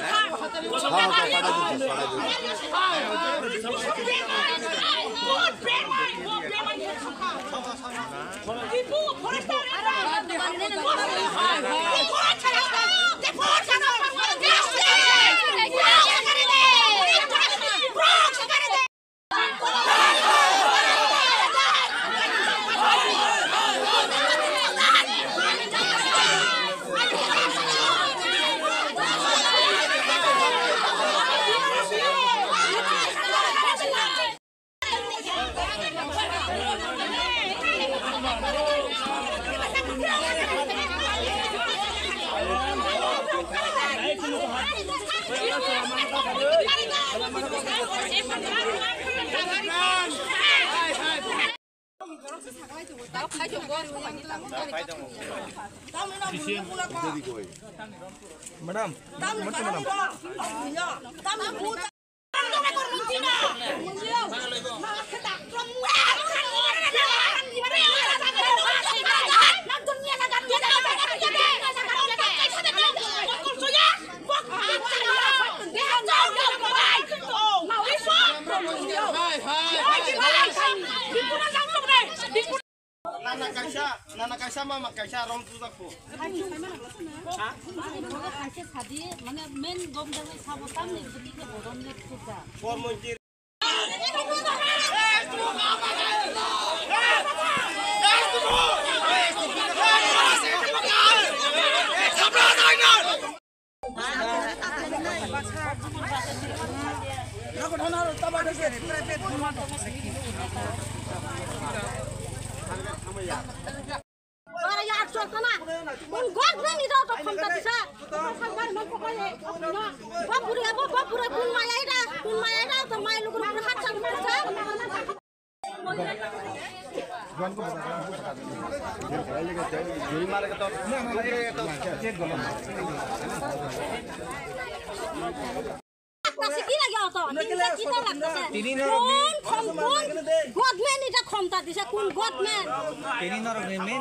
né? Não, não, madam na kasha na na kasha mama kasha rong tu zako Thank kau. Lugur pur hat ক্ষমতা দিছে কোন গোট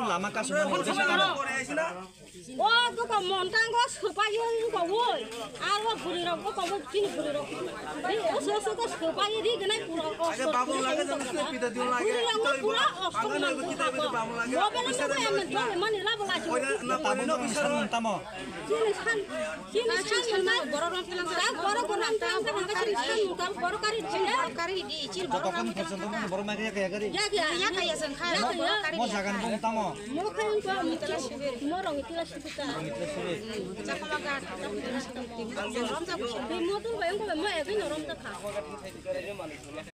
লামা কাছ মন কবুল আর Kita নৰম যাব মই তো মই একেই নৰম যাব